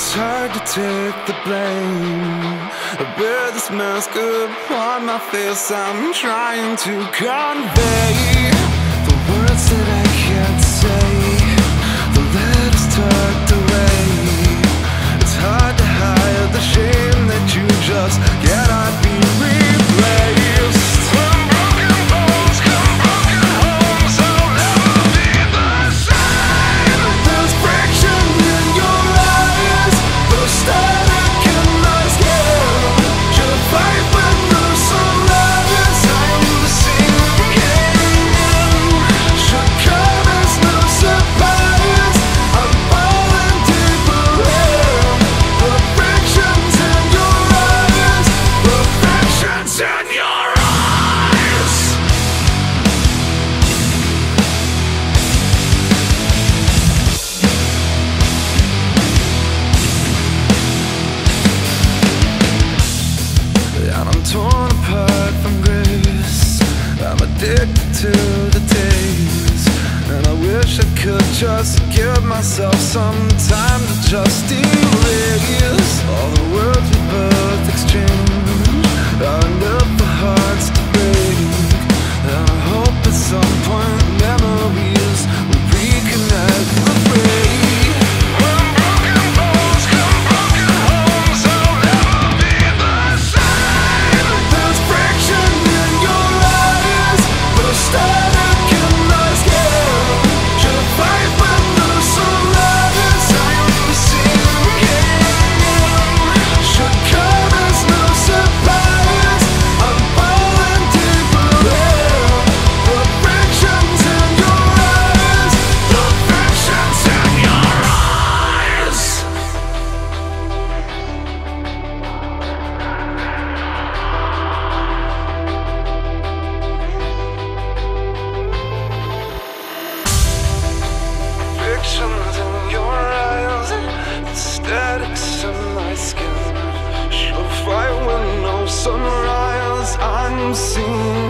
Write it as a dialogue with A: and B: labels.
A: It's hard to take the blame. I bear this mask upon my face. I'm trying to convey the words that I. stick to the days. And I wish I could just give myself some time to just erase All the words we both exchanged. unseen.